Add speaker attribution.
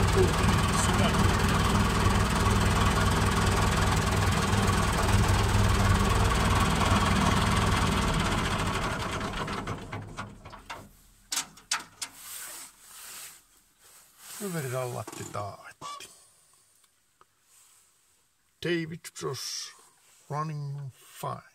Speaker 1: Nice. Vähän tuli sydäntä. Latti taatti. David Cross running fine.